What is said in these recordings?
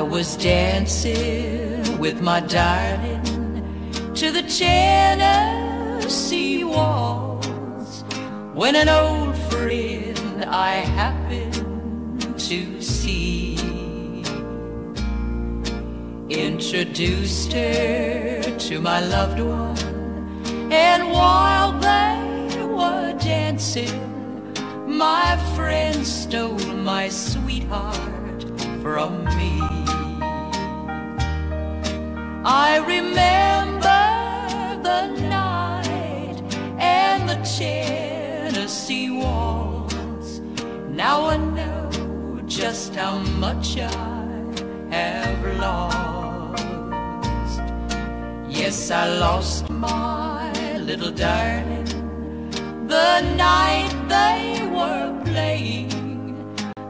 was dancing with my darling to the Tennessee waltz when an old friend I happened to see introduced her to my loved one, and while they were dancing, my friend stole my sweetheart from me. I remember the night and the Tennessee waltz. Now I know just how much I have lost. Yes, I lost my little darling the night they were playing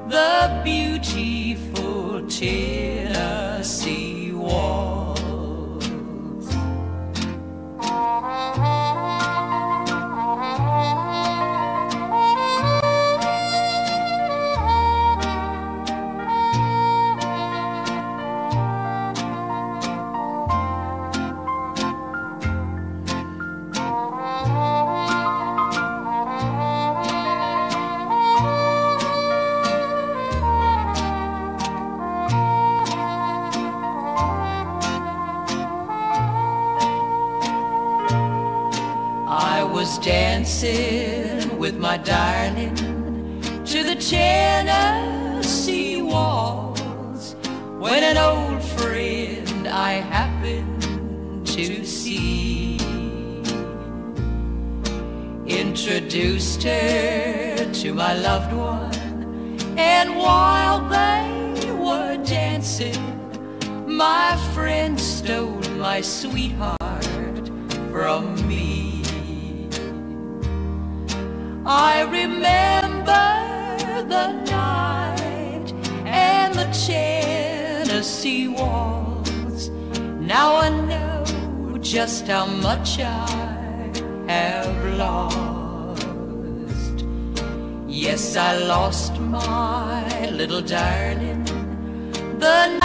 the beautiful Tennessee was dancing with my darling to the Tennessee waltz when an old friend I happened to see introduced her to my loved one, and while they were dancing, my friend stole my sweetheart from me. I remember the night and the Tennessee waltz. Now I know just how much I have lost. Yes, I lost my little darling the